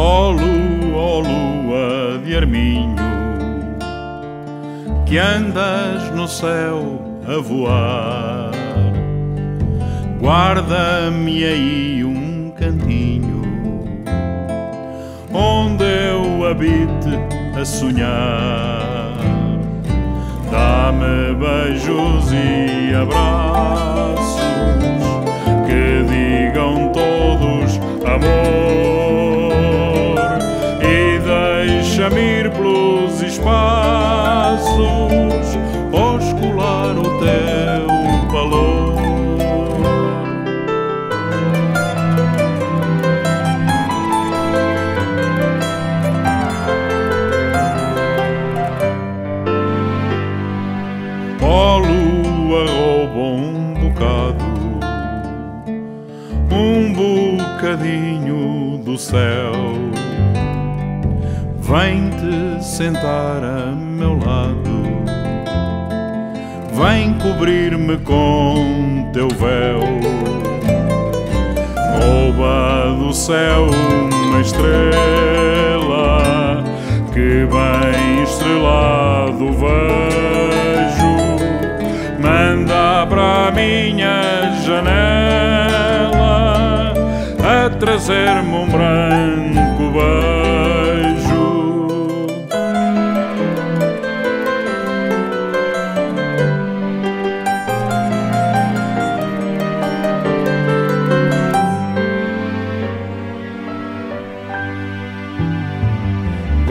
Ó oh, lua, ó oh, lua de arminho Que andas no céu a voar. Guarda-me aí um cantinho Onde eu habite a sonhar. Dá-me beijos e abraços. Ir pelos espaços oscular o teu valor. Lua, um bocado, um bocadinho do céu. Vem-te sentar a meu lado, vem cobrir-me com teu véu. Rouba do céu uma estrela que bem estrelado vejo. Manda para minha janela a trazer-me um branco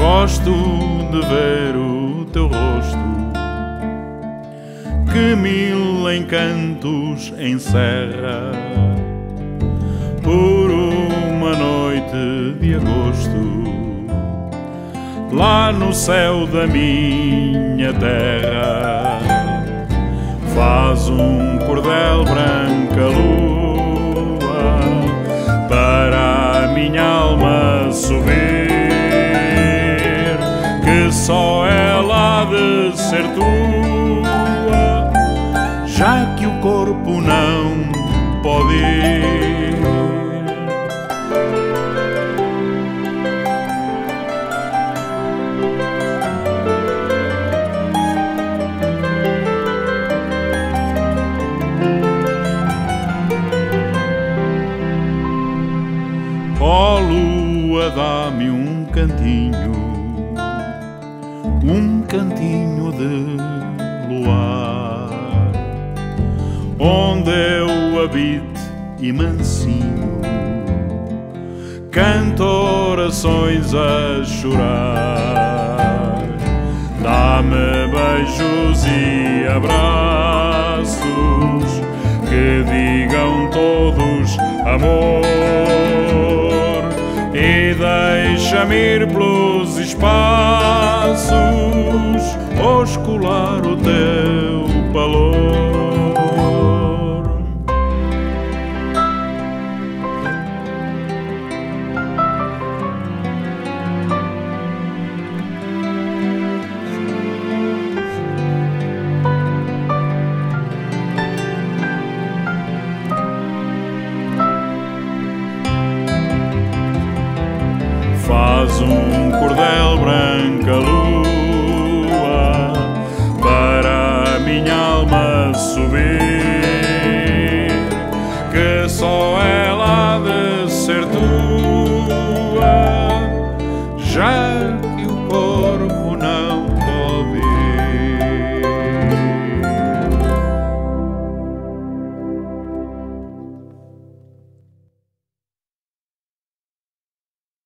Gosto de ver o teu rosto. Que mil encantos encerra por uma noite de agosto. Lá no céu da minha terra faz um cordel branca lua para a minha alma subir ser tua, já que o corpo não pode ir. Lua, dá-me um cantinho, um cantinho de luar, onde eu habite e mansinho, canto orações a chorar. Dá-me beijos e abraços que digam todos amor e deixa-me ir pelos vascular o teu valor. Faz um cordel branca luz